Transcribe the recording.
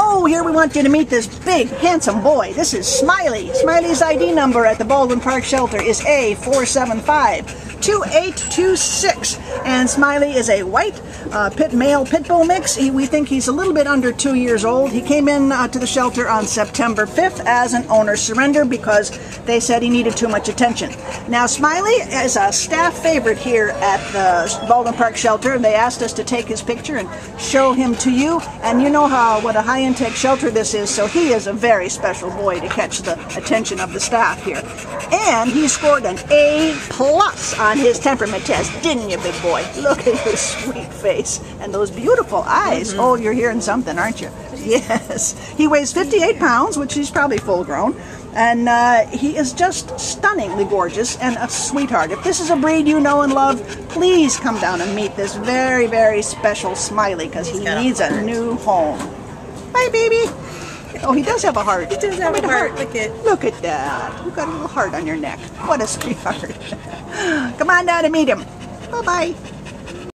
Oh, here we want you to meet this big, handsome boy. This is Smiley. Smiley's ID number at the Baldwin Park Shelter is A475. 2826 and Smiley is a white uh, pit male pit bull mix he, we think he's a little bit under two years old he came in uh, to the shelter on September 5th as an owner surrender because they said he needed too much attention now Smiley is a staff favorite here at the Baldwin Park shelter and they asked us to take his picture and show him to you and you know how what a high intake shelter this is so he is a very special boy to catch the attention of the staff here and he scored an A plus on his temperament test, didn't you, big boy? Look at his sweet face and those beautiful eyes. Mm-hmm. Oh, you're hearing something, aren't you? Yes. He weighs 58 pounds, which he's probably full grown. And uh, he is just stunningly gorgeous and a sweetheart. If this is a breed you know and love, please come down and meet this very, very special Smiley because he got a needs a new home. Bye, baby. Oh, he does have a heart. He does have a at heart. Look at- Look at that. You've got a little heart on your neck. What a sweetheart. Come on down and meet him. Bye-bye.